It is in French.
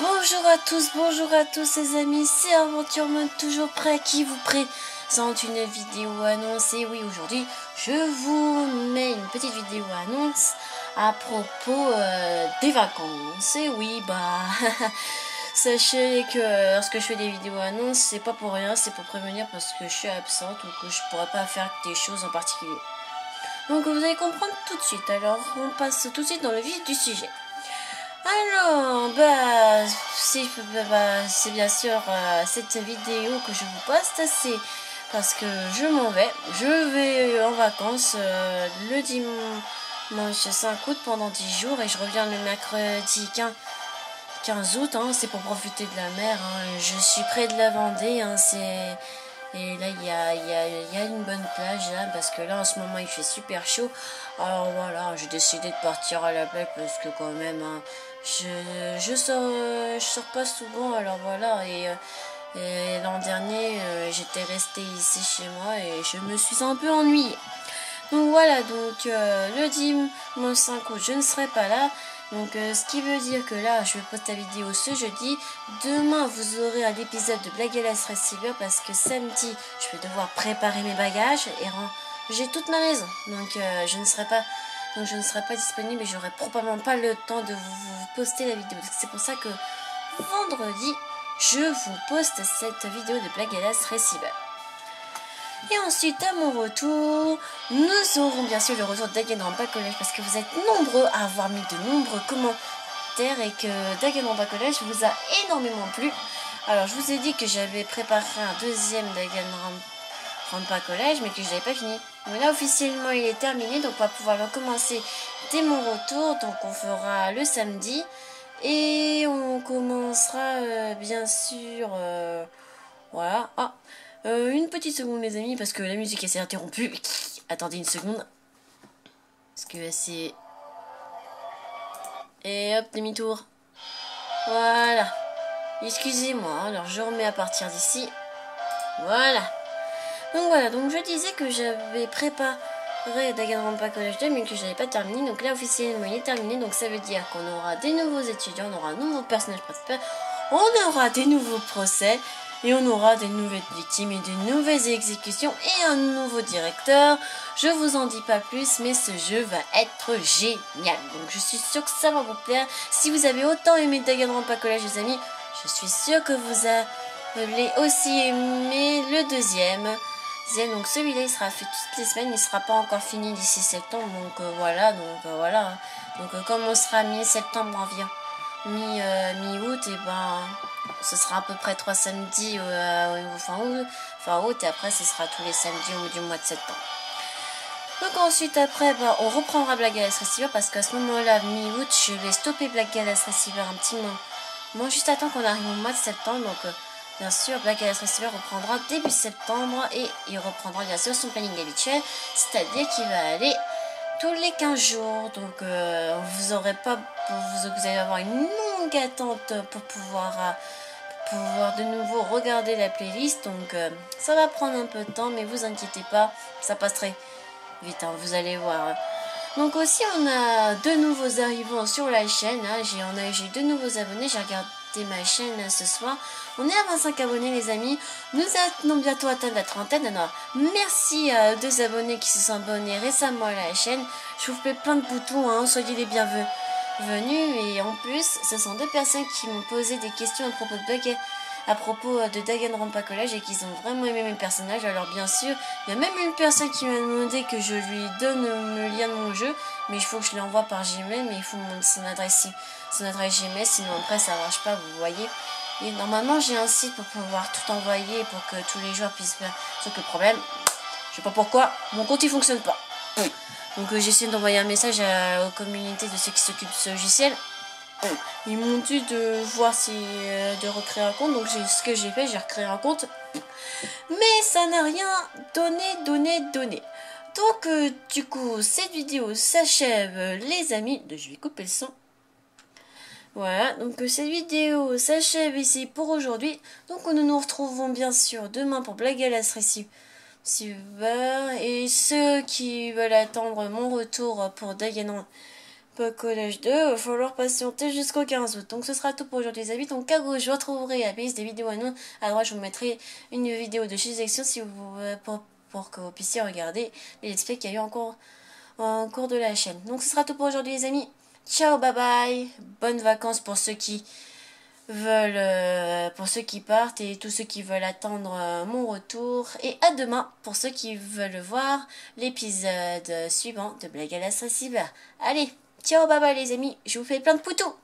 Bonjour à tous, bonjour à tous les amis, c'est Aventureman toujours prêt qui vous présente une vidéo annonce. Et oui, aujourd'hui, je vous mets une petite vidéo annonce à propos euh, des vacances. Et oui, bah, sachez que lorsque je fais des vidéos annonces, c'est pas pour rien, c'est pour prévenir parce que je suis absente ou que je pourrais pas faire des choses en particulier. Donc vous allez comprendre tout de suite. Alors, on passe tout de suite dans le vif du sujet. Alors, bah, bah, c'est bien sûr euh, cette vidéo que je vous poste, c'est parce que je m'en vais. Je vais en vacances euh, le dimanche 5 août pendant 10 jours et je reviens le mercredi 15, août. Hein, c'est pour profiter de la mer. Hein. Je suis près de la Vendée. Hein, c'est et là, il y a, y, y a, une bonne plage là, parce que là, en ce moment, il fait super chaud. Alors voilà, j'ai décidé de partir à la plage parce que quand même, hein, je, je, sors, je sors pas souvent. Alors voilà, et, et l'an dernier, euh, j'étais restée ici chez moi et je me suis un peu ennuyée. Donc voilà, donc euh, le dimanche 5 août, je ne serai pas là. Donc euh, ce qui veut dire que là, je vais poster la vidéo ce jeudi. Demain, vous aurez un épisode de Blague à Receiver parce que samedi, je vais devoir préparer mes bagages et ranger toute ma maison. Donc euh, je ne serai pas donc je ne serai pas disponible et j'aurai probablement pas le temps de vous, poster la vidéo. C'est pour ça que vendredi, je vous poste cette vidéo de Blague à Receiver. Et ensuite, à mon retour, nous aurons bien sûr le retour Rampa Collège parce que vous êtes nombreux à avoir mis de nombreux commentaires et que Rampa Collège vous a énormément plu. Alors, je vous ai dit que j'avais préparé un deuxième Rampa Collège, mais que je n'avais pas fini. Mais là, officiellement, il est terminé, donc on va pouvoir le commencer dès mon retour. Donc, on fera le samedi. Et on commencera, euh, bien sûr... Euh, petite seconde, les amis, parce que la musique s'est interrompue. Attendez une seconde. Parce que c'est... Et hop, demi-tour. Voilà. Excusez-moi, hein, alors je remets à partir d'ici. Voilà. Donc voilà, donc je disais que j'avais préparé Danganronpa College 2, mais que je n'avais pas terminé. Donc là, officiellement, il est terminé. Donc ça veut dire qu'on aura des nouveaux étudiants, on aura un nouveau personnage principal, on aura des nouveaux procès, et on aura des nouvelles victimes et des nouvelles exécutions et un nouveau directeur. Je vous en dis pas plus, mais ce jeu va être génial. Donc je suis sûre que ça va vous plaire. Si vous avez autant aimé Danganronpa College, les amis, je suis sûre que vous allez aussi aimer le deuxième. Donc celui-là, il sera fait toutes les semaines, il sera pas encore fini d'ici septembre. Donc euh, voilà, donc euh, voilà. Donc euh, comme on sera mi-septembre environ mi-août, et ben ce sera à peu près trois samedis euh, fin, août, août, et après ce sera tous les samedis au du mois de septembre. Donc ensuite après ben, on reprendra Black Galaxy Receiver parce qu'à ce moment-là, mi-août, je vais stopper Black Galaxy Receiver un petit moment. Moi juste attends qu'on arrive au mois de septembre, donc euh, bien sûr Black Galaxy Receiver reprendra début septembre et il reprendra bien sûr son planning habituel, c'est-à-dire qu'il va aller tous les 15 jours. Donc euh, vous aurez pas vous, vous, allez avoir une longue attente pour pouvoir, euh, pouvoir de nouveau regarder la playlist. Donc euh, ça va prendre un peu de temps, mais vous inquiétez pas, ça passerait vite, hein, vous allez voir. Donc aussi on a deux nouveaux arrivants sur la chaîne. Hein. J'ai deux nouveaux abonnés. J'ai regardé ma chaîne ce soir. On est à 25 abonnés les amis. Nous allons bientôt atteindre la trentaine. Alors merci à deux abonnés qui se sont abonnés récemment à la chaîne. Je vous fais plein de boutons. Hein. Soyez les bienvenus. Et en plus, ce sont deux personnes qui m'ont posé des questions à propos de à propos de Danganronpa College et qui ont vraiment aimé mes personnages. Alors bien sûr, il y a même une personne qui m'a demandé que je lui donne le lien de mon jeu, mais il faut que je l'envoie par Gmail, mais il faut son adresse, son adresse Gmail, sinon après ça marche pas, vous voyez. Et normalement j'ai un site pour pouvoir tout envoyer pour que tous les joueurs puissent faire. Sauf que le problème, je sais pas pourquoi, mon compte il fonctionne pas. Donc euh, j'essaie d'envoyer un message aux communautés de ceux qui s'occupent de ce logiciel. Ils m'ont dit de voir si euh, de recréer un compte, donc ce que j'ai fait, j'ai recréé un compte. Mais ça n'a rien donné, donné, donné. Donc euh, du coup, cette vidéo s'achève, les amis. Je vais couper le son. Voilà, donc euh, cette vidéo s'achève ici pour aujourd'hui. Donc nous nous retrouvons bien sûr demain pour Blague à la Et ceux qui veulent attendre mon retour pour pas collège 2, il va falloir patienter jusqu'au 15 août. Donc ce sera tout pour aujourd'hui les amis. Donc à gauche, je retrouverai à des vidéos à nous. À droite, je vous mettrai une vidéo de chez Section si vous, euh, pour, pour que vous puissiez regarder les let's qu'il y a eu encore en cours de la chaîne. Donc ce sera tout pour aujourd'hui les amis. Ciao, bye bye. Bonnes vacances pour ceux qui veulent, euh, pour ceux qui partent et tous ceux qui veulent attendre euh, mon retour. Et à demain pour ceux qui veulent voir l'épisode suivant de Blague à la Cyber. Allez, ciao, bye les amis. Je vous fais plein de poutous.